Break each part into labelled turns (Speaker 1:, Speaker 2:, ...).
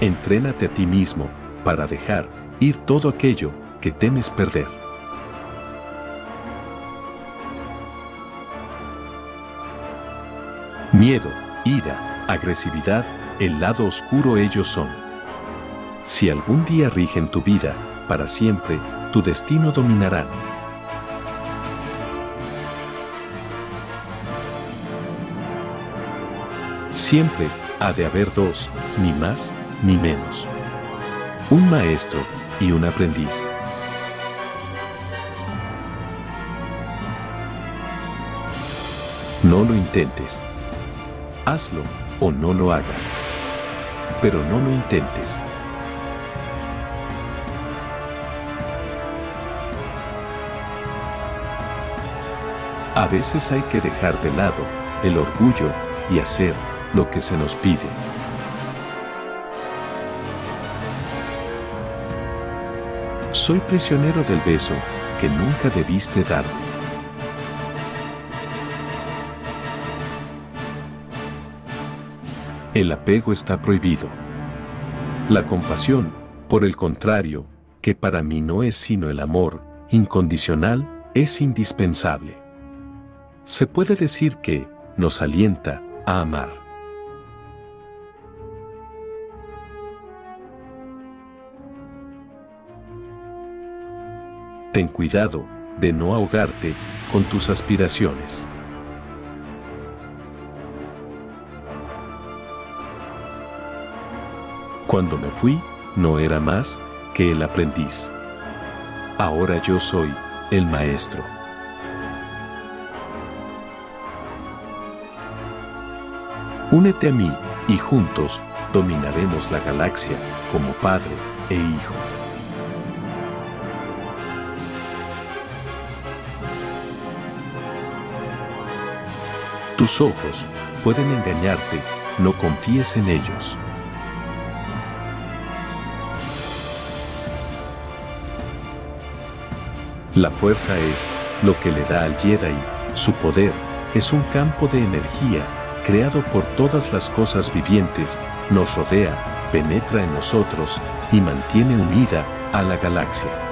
Speaker 1: Entrénate a ti mismo para dejar ir todo aquello que temes perder. Miedo, ira, agresividad, el lado oscuro ellos son. Si algún día rigen tu vida, para siempre, tu destino dominarán. Siempre ha de haber dos, ni más ni menos. Un maestro y un aprendiz. No lo intentes. Hazlo o no lo hagas. Pero no lo intentes. A veces hay que dejar de lado el orgullo y hacer lo que se nos pide. Soy prisionero del beso que nunca debiste darme. El apego está prohibido. La compasión, por el contrario, que para mí no es sino el amor, incondicional, es indispensable. Se puede decir que nos alienta a amar. Ten cuidado de no ahogarte con tus aspiraciones. Cuando me fui, no era más que el aprendiz. Ahora yo soy el maestro. Únete a mí y juntos dominaremos la galaxia como padre e hijo. Tus ojos pueden engañarte, no confíes en ellos. La fuerza es lo que le da al Jedi, su poder es un campo de energía creado por todas las cosas vivientes, nos rodea, penetra en nosotros y mantiene unida a la galaxia.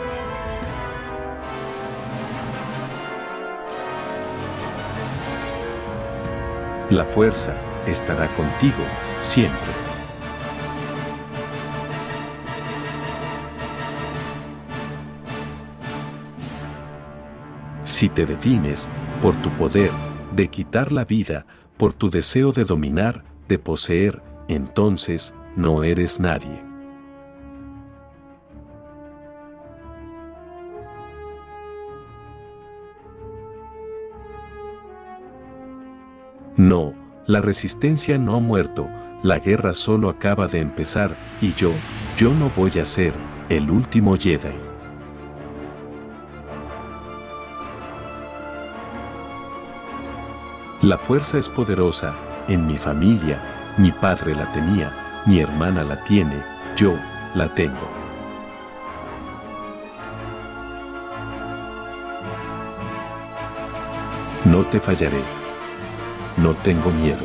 Speaker 1: La fuerza estará contigo siempre. Si te defines por tu poder de quitar la vida, por tu deseo de dominar, de poseer, entonces no eres nadie. No, la resistencia no ha muerto, la guerra solo acaba de empezar y yo, yo no voy a ser el último Jedi. La fuerza es poderosa, en mi familia, mi padre la tenía, mi hermana la tiene, yo la tengo. No te fallaré. No tengo miedo.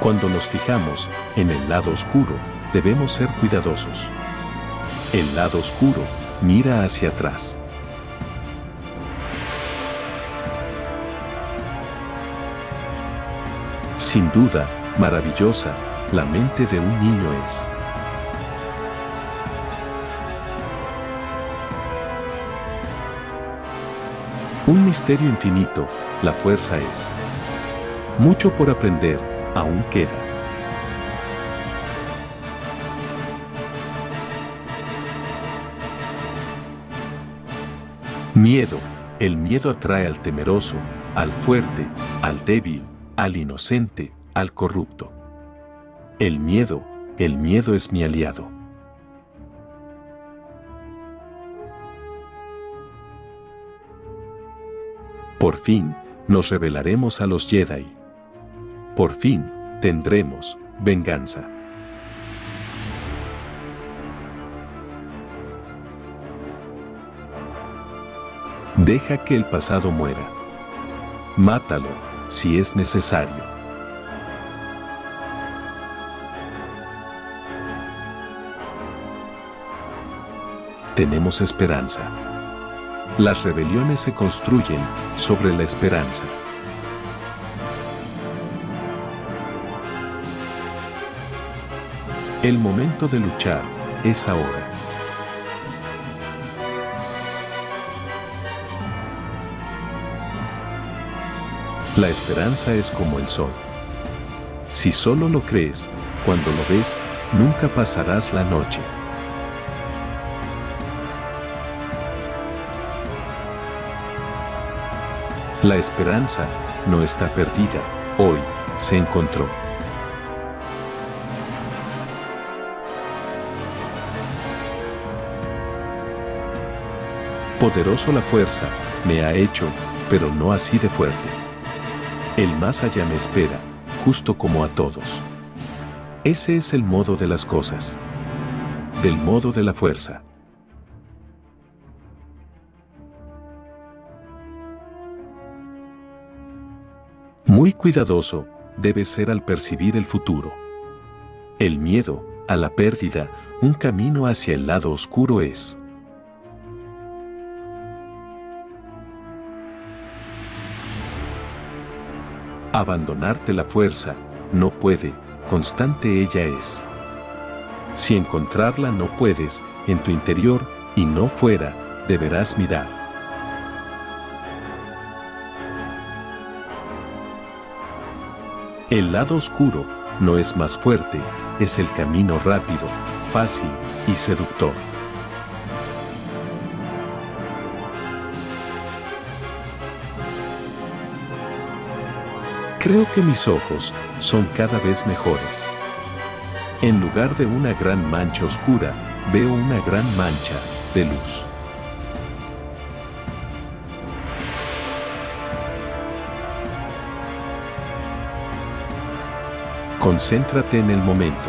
Speaker 1: Cuando nos fijamos en el lado oscuro, debemos ser cuidadosos. El lado oscuro mira hacia atrás. Sin duda, maravillosa, la mente de un niño es. Un misterio infinito, la fuerza es. Mucho por aprender, aún queda. Miedo. El miedo atrae al temeroso, al fuerte, al débil, al inocente, al corrupto. El miedo, el miedo es mi aliado. Por fin, nos revelaremos a los Jedi. Por fin, tendremos venganza. Deja que el pasado muera. Mátalo, si es necesario. Tenemos esperanza. Las rebeliones se construyen sobre la esperanza. El momento de luchar es ahora. La esperanza es como el sol. Si solo lo crees, cuando lo ves, nunca pasarás la noche. La esperanza no está perdida, hoy se encontró. Poderoso la fuerza, me ha hecho, pero no así de fuerte. El más allá me espera, justo como a todos. Ese es el modo de las cosas. Del modo de la fuerza. Muy cuidadoso debe ser al percibir el futuro. El miedo, a la pérdida, un camino hacia el lado oscuro es. Abandonarte la fuerza, no puede, constante ella es. Si encontrarla no puedes, en tu interior, y no fuera, deberás mirar. El lado oscuro no es más fuerte, es el camino rápido, fácil y seductor. Creo que mis ojos son cada vez mejores. En lugar de una gran mancha oscura, veo una gran mancha de luz. Concéntrate en el momento.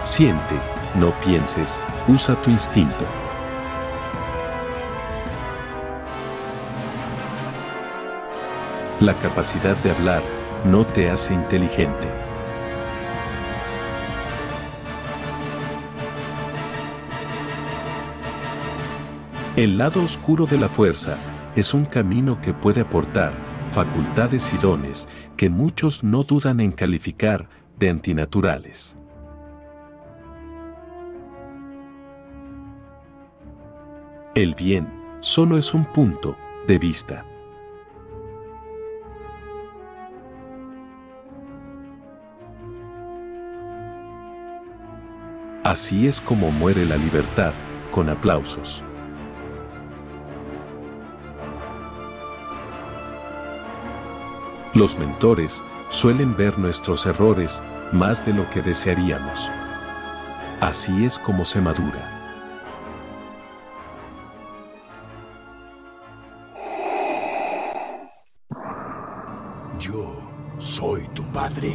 Speaker 1: Siente, no pienses, usa tu instinto. La capacidad de hablar no te hace inteligente. El lado oscuro de la fuerza es un camino que puede aportar facultades y dones que muchos no dudan en calificar de antinaturales. El bien solo es un punto de vista. Así es como muere la libertad, con aplausos. Los mentores suelen ver nuestros errores más de lo que desearíamos. Así es como se madura.
Speaker 2: Yo soy tu padre.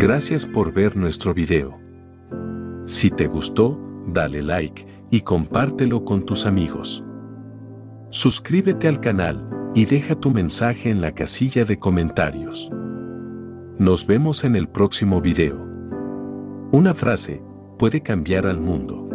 Speaker 1: Gracias por ver nuestro video. Si te gustó, dale like y compártelo con tus amigos. Suscríbete al canal y deja tu mensaje en la casilla de comentarios. Nos vemos en el próximo video. Una frase puede cambiar al mundo.